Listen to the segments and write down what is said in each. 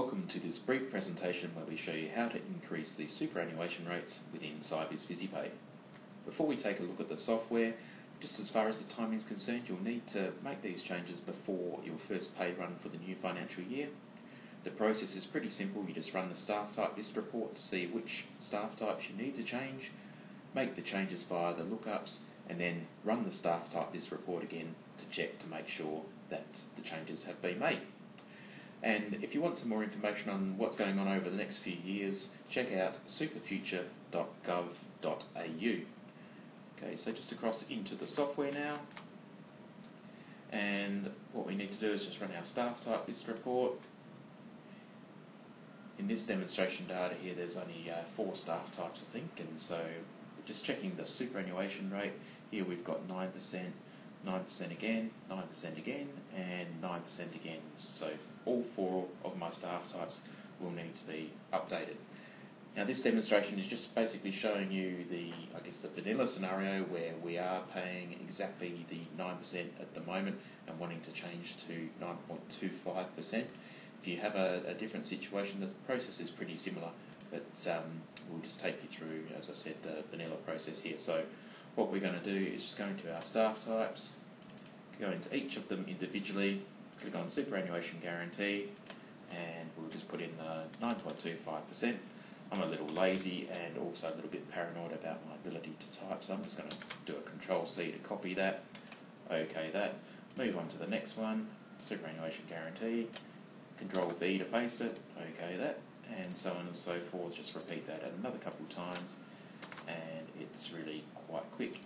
Welcome to this brief presentation where we show you how to increase the superannuation rates within Sybiz VisiPay. Before we take a look at the software, just as far as the timing is concerned, you'll need to make these changes before your first pay run for the new financial year. The process is pretty simple, you just run the staff type list report to see which staff types you need to change, make the changes via the lookups, and then run the staff type list report again to check to make sure that the changes have been made. And if you want some more information on what's going on over the next few years, check out superfuture.gov.au. Okay, so just across into the software now. And what we need to do is just run our staff type list report. In this demonstration data here, there's only uh, four staff types, I think, and so just checking the superannuation rate. Here we've got 9%, 9% again, 9% again, and 9% again. So all four of my staff types will need to be updated. Now this demonstration is just basically showing you the, I guess, the vanilla scenario where we are paying exactly the 9% at the moment and wanting to change to 9.25%. If you have a, a different situation, the process is pretty similar, but um, we'll just take you through, as I said, the vanilla process here. So what we're going to do is just go into our staff types, go into each of them individually, click on superannuation guarantee, and we'll just put in the 9.25%. I'm a little lazy and also a little bit paranoid about my ability to type, so I'm just going to do a control C to copy that, OK that, move on to the next one, superannuation guarantee, control V to paste it, OK that, and so on and so forth, just repeat that another couple of times, it's really quite quick.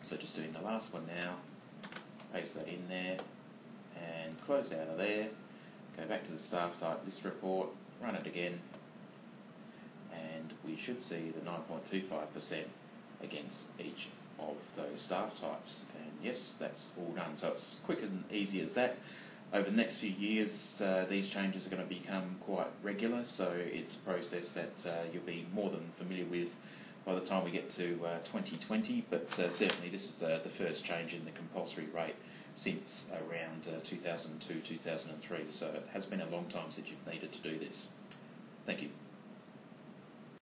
So just doing the last one now, paste that in there, and close out of there, go back to the staff type list report, run it again, and we should see the 9.25% against each of those staff types. And yes, that's all done. So it's quick and easy as that. Over the next few years, uh, these changes are going to become quite regular, so it's a process that uh, you'll be more than familiar with by the time we get to uh, 2020, but uh, certainly this is the, the first change in the compulsory rate since around uh, 2002 2003, so it has been a long time since you've needed to do this. Thank you.